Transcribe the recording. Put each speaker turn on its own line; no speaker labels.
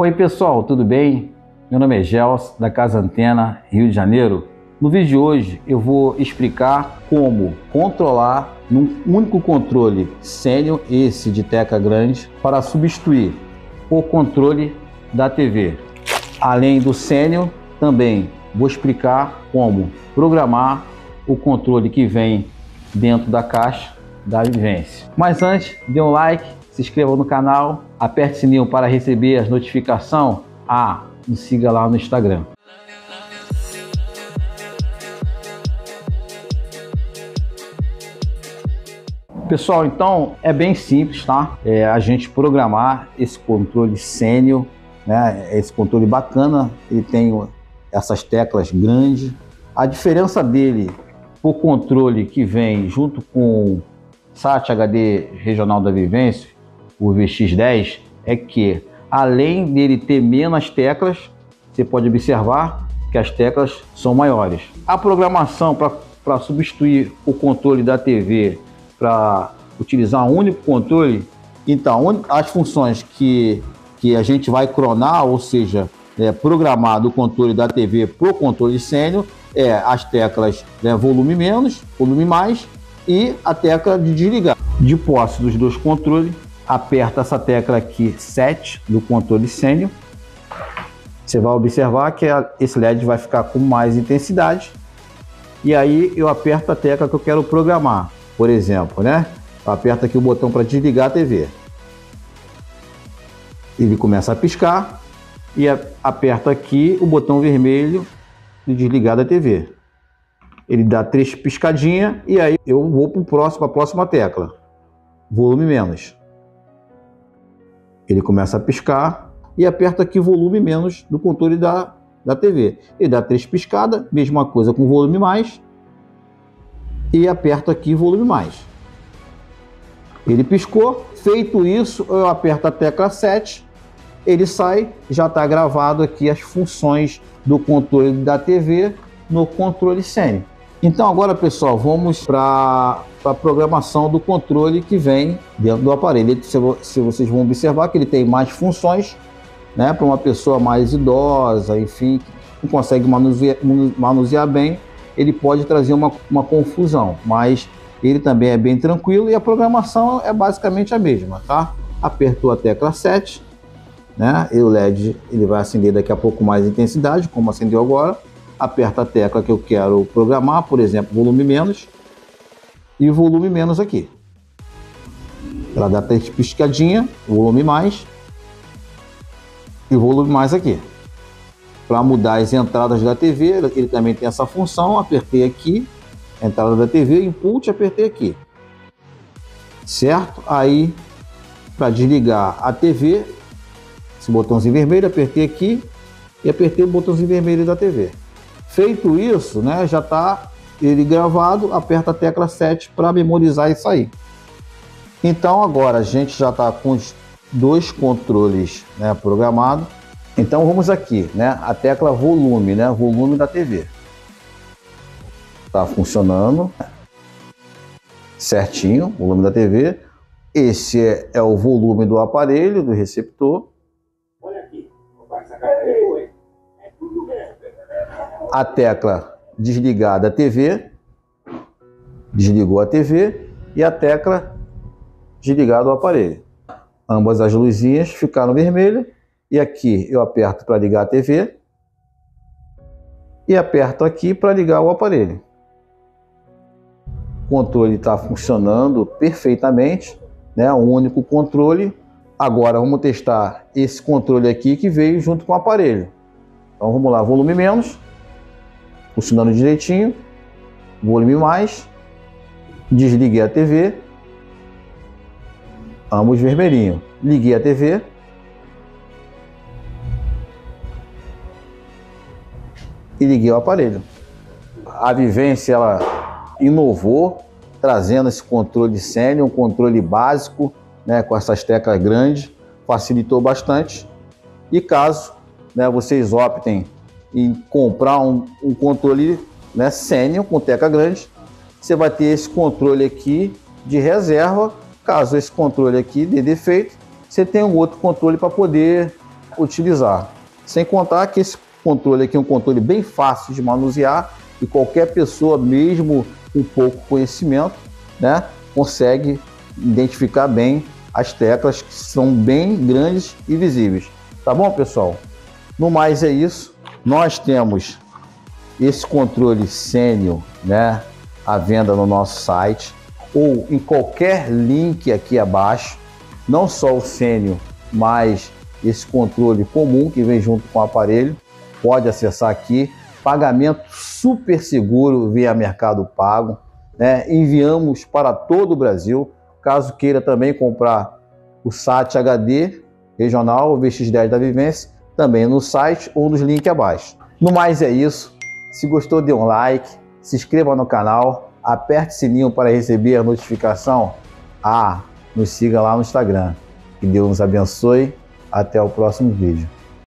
Oi pessoal, tudo bem? Meu nome é Gels, da Casa Antena, Rio de Janeiro. No vídeo de hoje eu vou explicar como controlar num único controle sênior, esse de teca grande, para substituir o controle da TV. Além do sênior, também vou explicar como programar o controle que vem dentro da caixa da vivência. Mas antes, dê um like, se inscreva no canal, aperte o sininho para receber as notificações. Ah, nos siga lá no Instagram. Pessoal, então é bem simples, tá? É a gente programar esse controle sênior, né? Esse controle bacana, ele tem essas teclas grandes. A diferença dele o controle que vem junto com SAT HD Regional da Vivência, o VX10, é que além dele ter menos teclas, você pode observar que as teclas são maiores. A programação para substituir o controle da TV para utilizar um único controle, então as funções que, que a gente vai cronar, ou seja, é, programar do controle da TV para o controle sênior, é as teclas né, volume menos, volume mais e a tecla de desligar. De posse dos dois controles, aperta essa tecla aqui 7 do controle sênior. Você vai observar que esse LED vai ficar com mais intensidade. E aí eu aperto a tecla que eu quero programar. Por exemplo, né? Eu aperto aqui o botão para desligar a TV. Ele começa a piscar e aperto aqui o botão vermelho de desligar da TV. Ele dá três piscadinhas e aí eu vou para próximo, a próxima tecla. Volume menos. Ele começa a piscar e aperta aqui volume menos do controle da, da TV. Ele dá três piscadas, mesma coisa com volume mais. E aperto aqui volume mais. Ele piscou. Feito isso, eu aperto a tecla 7 ele sai, já está gravado aqui as funções do controle da TV no controle sênior. Então agora, pessoal, vamos para a programação do controle que vem dentro do aparelho. Se, se vocês vão observar que ele tem mais funções, né, para uma pessoa mais idosa, enfim, que não consegue manusear, manusear bem, ele pode trazer uma, uma confusão, mas ele também é bem tranquilo e a programação é basicamente a mesma, tá? Apertou a tecla 7, né? E o LED ele vai acender daqui a pouco mais intensidade, como acendeu agora. Aperta a tecla que eu quero programar, por exemplo, volume menos e volume menos aqui. Ela dá três piscadinha, volume mais e volume mais aqui. Para mudar as entradas da TV, ele também tem essa função. Apertei aqui, entrada da TV, input, apertei aqui. Certo? Aí, para desligar a TV, esse botãozinho vermelho, apertei aqui e apertei o botãozinho vermelho da TV. Feito isso, né, já está ele gravado, aperta a tecla 7 para memorizar e sair. Então agora a gente já está com os dois controles né, programados. Então vamos aqui, né, a tecla volume, né, volume da TV. Está funcionando certinho, volume da TV. Esse é, é o volume do aparelho, do receptor. A tecla desligar da TV, desligou a TV, e a tecla desligar do aparelho. Ambas as luzinhas ficaram vermelhas, e aqui eu aperto para ligar a TV, e aperto aqui para ligar o aparelho. O controle está funcionando perfeitamente, né? um único controle. Agora vamos testar esse controle aqui que veio junto com o aparelho. Então vamos lá, volume menos, funcionando direitinho, volume mais, desliguei a TV, ambos vermelhinho, liguei a TV, e liguei o aparelho. A Vivência ela inovou, trazendo esse controle sênior, um controle básico, né, com essas teclas grandes, facilitou bastante. E caso né, vocês optem em comprar um, um controle né, sênior com teca grande, você vai ter esse controle aqui de reserva. Caso esse controle aqui dê defeito, você tem um outro controle para poder utilizar. Sem contar que esse controle aqui é um controle bem fácil de manusear e qualquer pessoa, mesmo com pouco conhecimento, né, consegue identificar bem as teclas que são bem grandes e visíveis. Tá bom, pessoal? No mais é isso. Nós temos esse controle sênior, né, à venda no nosso site ou em qualquer link aqui abaixo. Não só o sênior, mas esse controle comum que vem junto com o aparelho. Pode acessar aqui. Pagamento super seguro via Mercado Pago. Né? Enviamos para todo o Brasil. Caso queira também comprar o SAT HD regional, o VX10 da Vivência, também no site ou nos links abaixo. No mais é isso. Se gostou, dê um like, se inscreva no canal, aperte o sininho para receber a notificação. Ah, nos siga lá no Instagram. Que Deus nos abençoe. Até o próximo vídeo.